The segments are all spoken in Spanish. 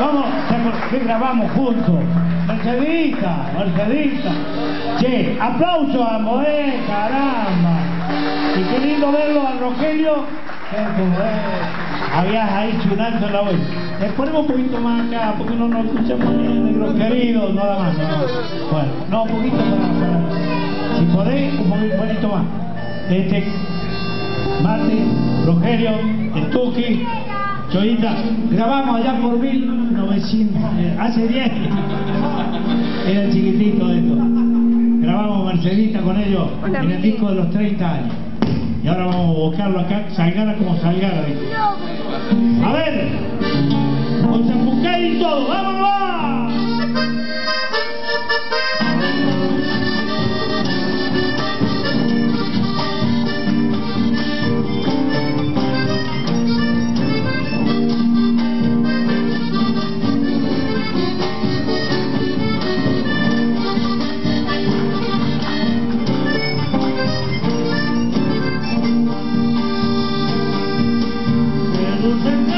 Vamos, que grabamos juntos. Mercedita, Mercedita. Che, aplauso a eh, caramba. Y qué lindo verlo a Rogelio. Habías ahí chunando en la voz. Le ponemos un poquito más acá, porque no nos escuchamos bien, negro querido, nada más. No. Bueno, no, un poquito para, Si podéis, un poquito más. Este, Mate, Rogelio, el Tuki, Choita, grabamos allá por 1900, hace 10, era chiquitito esto. Grabamos Marcelita con ellos en el disco de los 30 años. Y ahora vamos a buscarlo acá, salgara como salgara. A ver, con Zapucay y todo, ¡vámonos! Little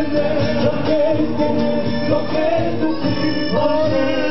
perder lo que es lo.